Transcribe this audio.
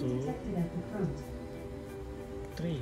two, three.